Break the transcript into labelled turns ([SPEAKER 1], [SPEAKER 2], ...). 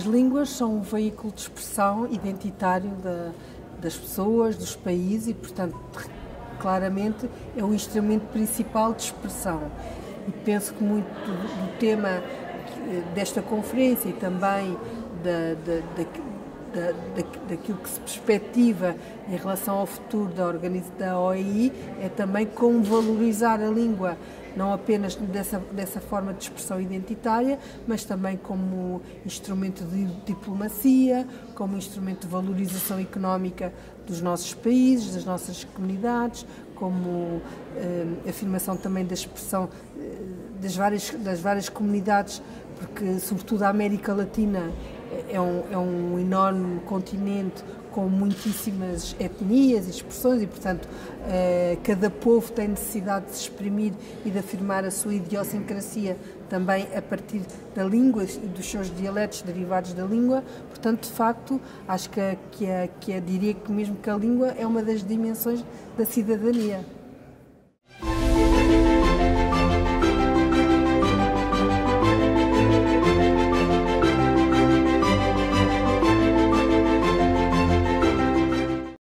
[SPEAKER 1] línguas são um veículo de expressão identitário da, das pessoas, dos países e, portanto, claramente é o instrumento principal de expressão. E penso que muito do, tema eh, desta conferência e também da, da, da, da, daquilo que se perspectiva em relação ao futuro da, da OEI é também como valorizar a língua não apenas dessa, dessa forma de expressão identitária, mas também como instrumento de diplomacia, como instrumento de valorização económica dos nossos países, das nossas comunidades, como eh, afirmação também da expressão eh, das, várias, das várias comunidades, porque, sobretudo, a América Latina é um, é um enorme continente com muitíssimas etnias e expressões e, portanto, eh, cada povo tem necessidade de se exprimir e de afirmar a sua idiosincrasia também a partir da língua e dos seus dialetos derivados da língua. Portanto, de facto, acho que, que, é, que é, diria que mesmo que a língua é uma das dimensões da cidadania.